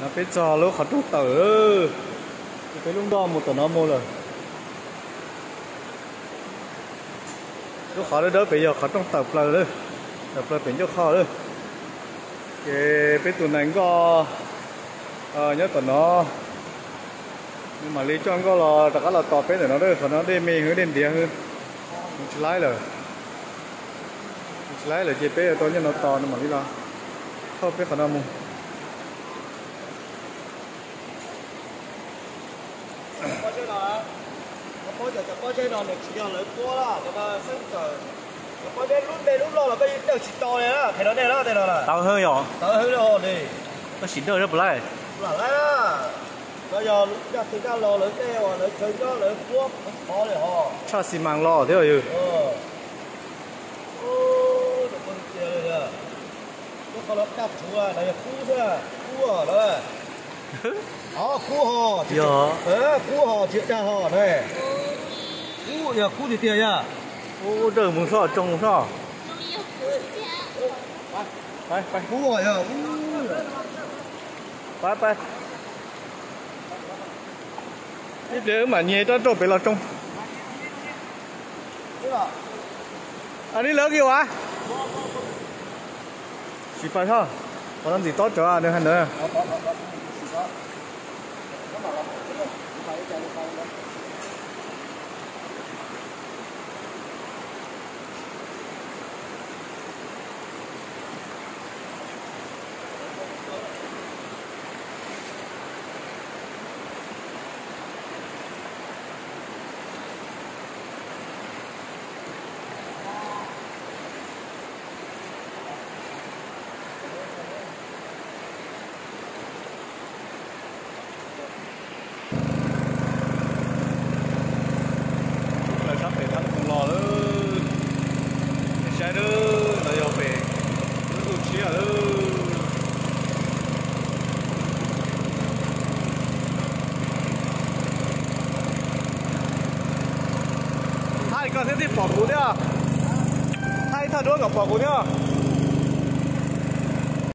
nó biết cho lúc khó trúc tử. Cái lúc đó một tuần nó mua rồi. Lúc khó đó bây giờ khó trong tập là đấy tập là tính cho khó đấy cái biết tuần này có ờ nhớ tuần nó. Nhưng mà lý cho có là tất cả là tọt biết để nó đấy còn nó đi mì hướng đến địa hơn mình lái rồi mình lái rồi chỉ biết tôi nhớ nó to, nhưng mà lý do. Không biết khả năng mua bao nhiêu nào bao giờ bao nhiêu nào được chỉ là lớn quá là mà sinh giờ bao nhiêu lúc đây lúc lo là bây giờ chỉ to này đó thì nó đây đó đây là tao hơi nhỏ tao hơi rồi đi nó xịn đời rất lại là lá bây giờ giờ thì ra lò lớn đây hoặc lớn chơi cho lớn quá khó để họ cho xi măng lo thế rồi ờ. Ô được con kia rồi nè nó có lắp đắp chú à này khu thôi à khu à. đấy đó, cua hò. Dạ. Ờ, cua hò, chị dạ. cha ờ, hò này. Cua, dạ, cua gì tiền nhá? Ô, trời muốn sọ, trông muốn sọ. Phải, phải. Cua hò nhá. Phải, phải. Ít đứa mà nhẹ cho trộn phải là trông. À, đi lớn kìa à? Chỉ phải thôi. Có làm gì tốt cho anh nữa hẳn nữa. 好，那好了ก็บอ一点，你าผ nó phải thắng cùng lò nữa thì xe nữa nó yêu phải nó cũng chỉ ở nữa hai con sẽ đi bỏ cú nữa hai thằng nữa gặp bỏ cú nữa